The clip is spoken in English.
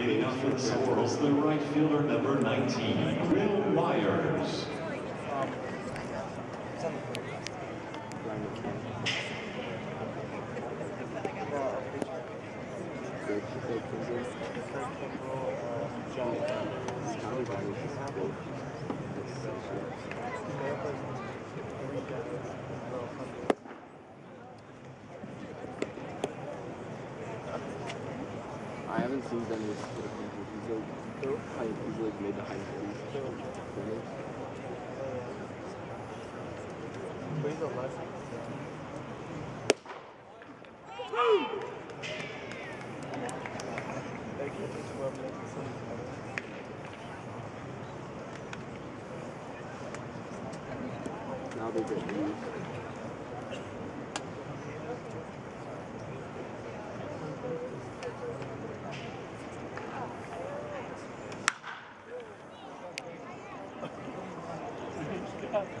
Fading out for the Sorrels, the right fielder number 19, Wil Myers. Um, I haven't seen them with He's like, he's like mid high schools. Now they get used. Really?